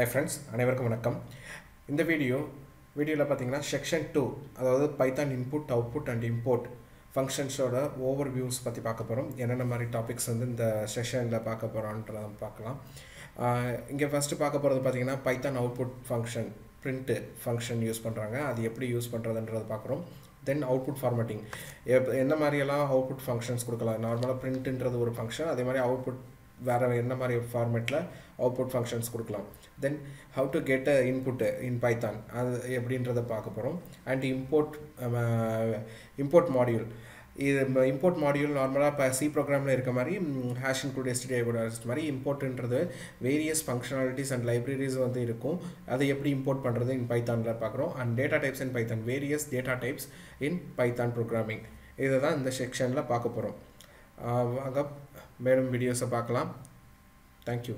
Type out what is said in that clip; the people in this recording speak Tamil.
ஹை ஃப்ரெண்ட்ஸ் அனைவருக்கும் வணக்கம். இந்த வீடியோ வீடியோவில் பார்த்தீங்கன்னா செக்ஷன் டூ அதாவது Python input output and import ஃபங்க்ஷன்ஸோட overviews பற்றி பார்க்க போகிறோம் என்னென்ன மாதிரி டாபிக்ஸ் வந்து இந்த செஷனில் பார்க்க போகிறோன்றத பார்க்கலாம். இங்கே ஃபஸ்ட்டு பார்க்க போகிறது பார்த்தீங்கன்னா Python output function print function use பண்ணுறாங்க அது எப்படி யூஸ் பண்ணுறதுன்றதை பார்க்குறோம். தென் அவுட்புட் ஃபார்மேட்டிங் எப் என்ன மாதிரியெல்லாம் அவுட்புட் ஃபங்க்ஷன்ஸ் கொடுக்கலாம்? நார்மலாக பிரிண்ட்டுன்றது ஒரு ஃபங்க்ஷன் அதே மாதிரி அவுட்புட் வேறு என்ன மாதிரி ஃபார்மேட்டில் அவுட்புட் ஃபங்க்ஷன்ஸ் கொடுக்கலாம். Then how to get a input in Python அது எப்படின்றத பார்க்க போகிறோம் அண்ட் இம்போர்ட் இம்போர்ட் மாடியூல் இது இம்போர்ட் மாடியூல் நார்மலாக இப்போ சி ப்ரோக்ராமில் இருக்க மாதிரி ஹேஷ் இன்க்ளூட் எஸ்டிஐ மாதிரி இம்போர்ட்ன்றது வேரியஸ் ஃபங்க்ஷனாலிட்டிஸ் அண்ட் லைப்ரரிஸ் வந்து இருக்கும். அதை எப்படி இம்போர்ட் பண்ணுறது இன் பைத்தானில் பார்க்குறோம். And data types in Python various data types in Python programming இதை தான் இந்த செக்ஷனில் பார்க்க போகிறோம் ஆக மேலும் வீடியோஸை பார்க்கலாம். தேங்க்யூ